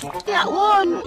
That one.